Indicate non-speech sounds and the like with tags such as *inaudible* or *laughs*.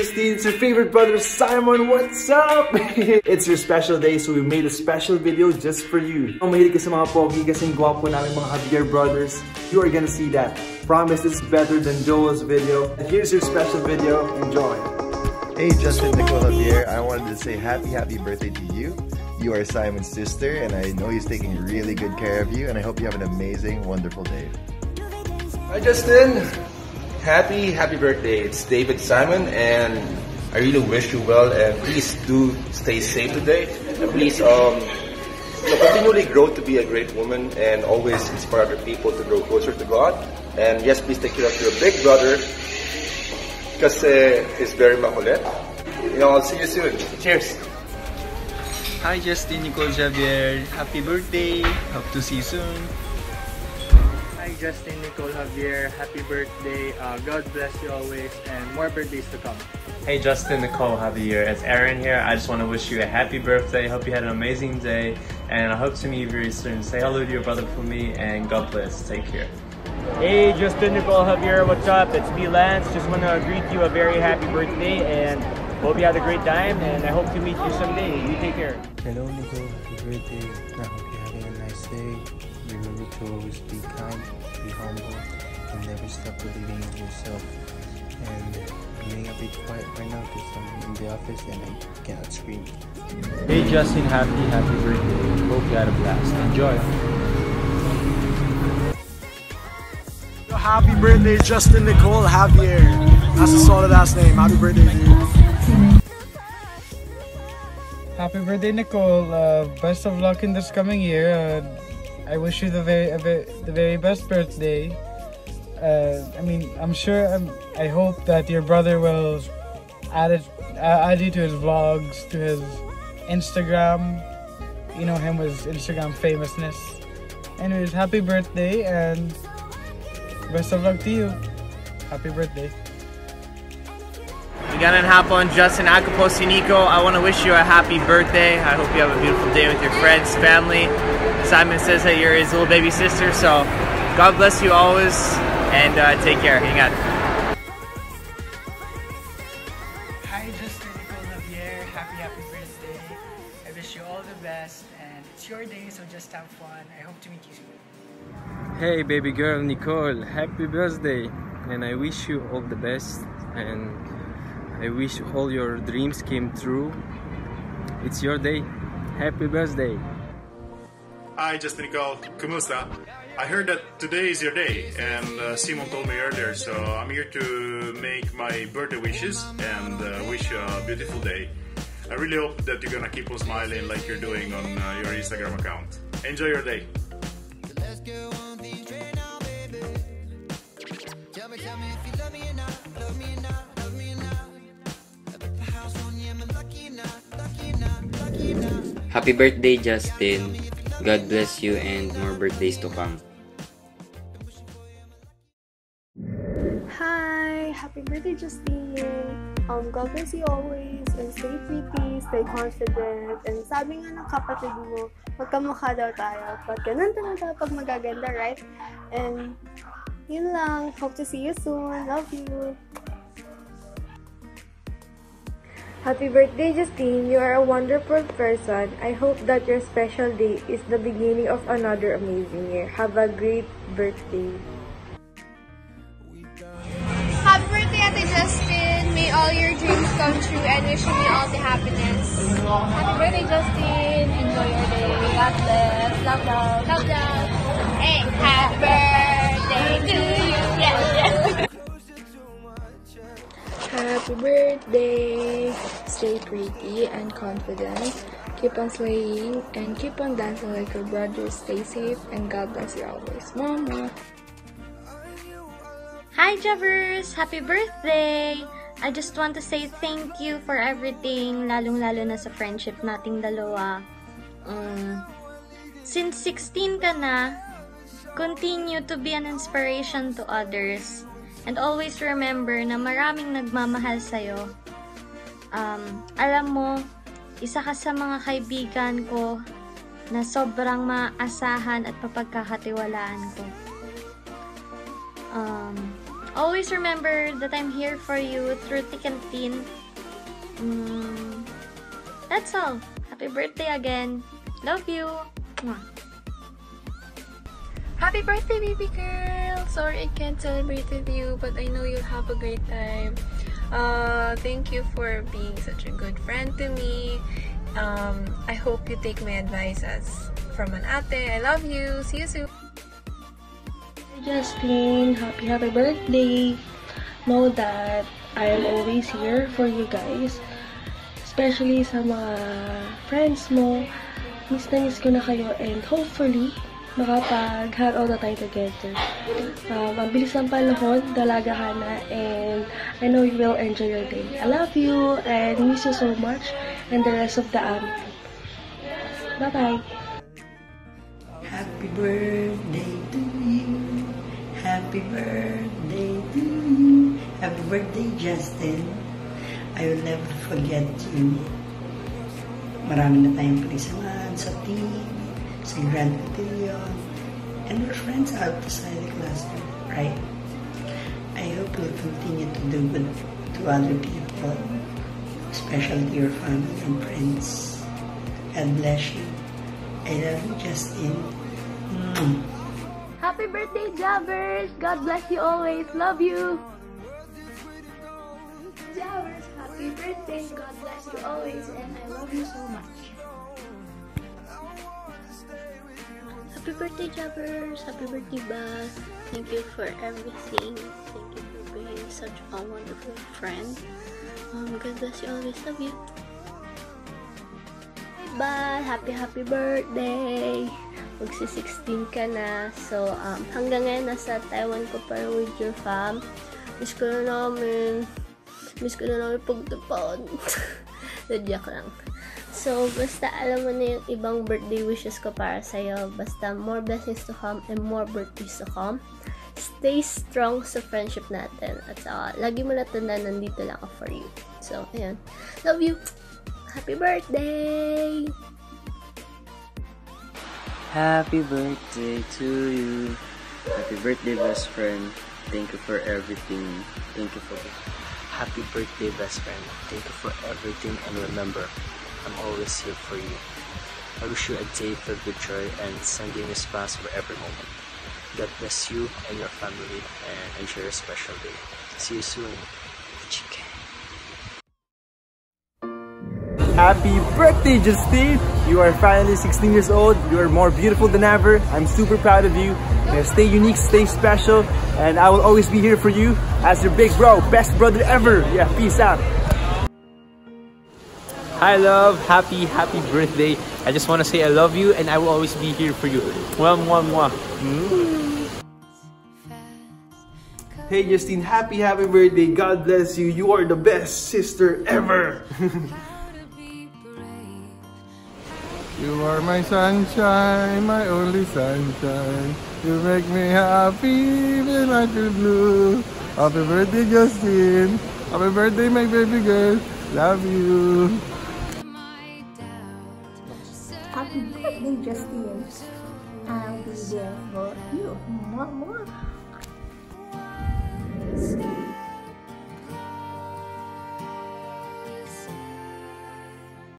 Justine. It's your favorite brother, Simon. What's up? *laughs* it's your special day, so we made a special video just for you. Kung mahilig ka sa mga pogi kasing gwapo namin mga Javier brothers, you are gonna see that. Promise this is better than Joel's video. Here's your special video. Enjoy. Hey, Justin Nicola here. I wanted to say happy, happy birthday to you. You are Simon's sister, and I know he's taking really good care of you, and I hope you have an amazing, wonderful day. Hi, Justin. Happy, happy birthday. It's David Simon, and I really wish you well, and please do stay safe today. And please, um, so continually grow to be a great woman and always inspire other people to grow closer to God. And yes, please take care of your big brother, because he's very makulit. You know, I'll see you soon. Cheers. Hi Justin Nicole Javier, happy birthday! Hope to see you soon. Hi Justin Nicole Javier, happy birthday. Uh, God bless you always and more birthdays to come. Hey Justin Nicole Javier, it's Aaron here. I just want to wish you a happy birthday. Hope you had an amazing day and I hope to meet you very soon. Say hello to your brother for me and God bless. Take care. Hey Justin Nicole Javier, what's up? It's me Lance. Just want to greet you a very happy birthday and hope you had a great time and I hope to meet you someday. You take care. Hello Nicole, happy birthday. I hope you're having a nice day. Remember to always be kind, be humble, and never stop believing in yourself. And I'm being a bit quiet right now because I'm in the office and I cannot scream. Hey Justin, happy, happy birthday. Hope you had a blast. Enjoy. Happy birthday, Justin Nicole Javier. That's a solid ass name. Happy birthday, dude. Happy birthday, Nicole. Uh, best of luck in this coming year. Uh, I wish you the very, the very best birthday. Uh, I mean, I'm sure. I'm, I hope that your brother will add it, uh, add you to his vlogs, to his Instagram. You know him with Instagram famousness. Anyways, happy birthday and best of luck to you. Happy birthday. Ganang hapon, Justin Agapos Nico. I want to wish you a happy birthday. I hope you have a beautiful day with your friends, family. Simon says that you're his little baby sister, so God bless you always and uh, take care. Ingat. Hi, Justin Nicole Javier. Happy, happy birthday. I wish you all the best and it's your day, so just have fun. I hope to meet you soon. Hey baby girl Nicole, happy birthday! And I wish you all the best and I wish all your dreams came true. It's your day. Happy birthday! Hi, Justin Nicole. Kumusta? I heard that today is your day, and uh, Simon told me earlier, so I'm here to make my birthday wishes and uh, wish you a beautiful day. I really hope that you're gonna keep on smiling like you're doing on uh, your Instagram account. Enjoy your day. Happy birthday, Justin. God bless you and more birthdays to come. Hi! Happy birthday, Justine! Um, God bless you always and stay pretty, stay confident. And sabi nga ng kapatid mo, magkamukha daw tayo. But ganun talaga pag magaganda, right? And yun lang. Hope to see you soon. Love you! Happy birthday, Justine. You are a wonderful person. I hope that your special day is the beginning of another amazing year. Have a great birthday. Happy birthday, Ate Justin. May all your dreams come true and wishing you all the happiness. Happy birthday, Justin. Enjoy your day. God bless. Love, love. Love, love. Hey, happy birthday to you. Yes, yes. Happy birthday! Stay pretty and confident. Keep on slaying and keep on dancing like your brothers. Stay safe and God bless you always. Mama! Hi, Javers! Happy birthday! I just want to say thank you for everything, lalong-lalo na sa friendship nating dalawa. Um, since 16 ka na, continue to be an inspiration to others. And always remember na maraming nagmamahal sa'yo. Um, alam mo, isa ka sa mga kaibigan ko na sobrang maasahan at mapagkakatiwalaan ko. Um, always remember that I'm here for you through thick and thin. Mm, that's all. Happy birthday again. Love you. Mwah. Happy birthday, baby girl! Sorry I can't celebrate with you, but I know you'll have a great time. Uh, thank you for being such a good friend to me. Um, I hope you take my advice as from an ate. I love you. See you soon. Justin, happy happy birthday. Know that I am always here for you guys. Especially sa mga friends mo. Miss na miss ko na kayo and hopefully makapag-hangout na tayo together. Um, ang bilis ng panahon, dalaga ka na, and I know you will enjoy your day. I love you and miss you so much and the rest of the family. Bye-bye! Happy birthday to you. Happy birthday to you. Happy birthday, Justin. I will never forget you. Marami na tayong palisangan sa team, sa Grand Pavilion, uh, and we're friends outside the classroom, right? I hope you'll continue to do good to other people, especially your family and friends. God bless you. I love you, Justin. Mwah. Happy birthday, Jabbers! God bless you always. Love you! Jabbers, happy birthday. God bless you always and I love you so much. Happy birthday, Jabbers! Happy birthday, Bas! Thank you for everything. Thank you for being such a wonderful friend. Um, God bless you always. Love you. Bye! Happy, happy birthday! Magsi-16 ka na. So, um, hanggang ngayon, nasa Taiwan ko pa with your fam. Miss ko na namin. Miss ko na namin pagtapon. *laughs* Joke lang. So, basta alam mo na yung ibang birthday wishes ko para sa'yo. Basta more blessings to come and more birthdays to come. Stay strong sa friendship natin. At saka, lagi mo na tanda, nandito lang ako for you. So, ayun. Love you! Happy birthday! Happy birthday to you. Happy birthday, best friend. Thank you for everything. Thank you for Happy birthday, best friend. Thank you for everything and remember, I'm always here for you. I wish you a day filled with joy and sending you smiles for every moment. God bless you and your family and enjoy your special day. See you soon. Chicken. Happy birthday, Justine! You are finally 16 years old. You are more beautiful than ever. I'm super proud of you. And stay unique, stay special, and I will always be here for you as your big bro, best brother ever. Yeah, peace out. Hi, love. Happy, happy birthday. I just want to say I love you and I will always be here for you. Mwah, mwah, mwah. Mm. Hey, Justine, happy, happy birthday. God bless you. You are the best sister ever. *laughs* You are my sunshine, my only sunshine. You make me happy when I feel blue. Happy birthday, Justin. Happy birthday, my baby girl. Love you. Birthday, Justin. I'll be there for you. Mwah, mwah.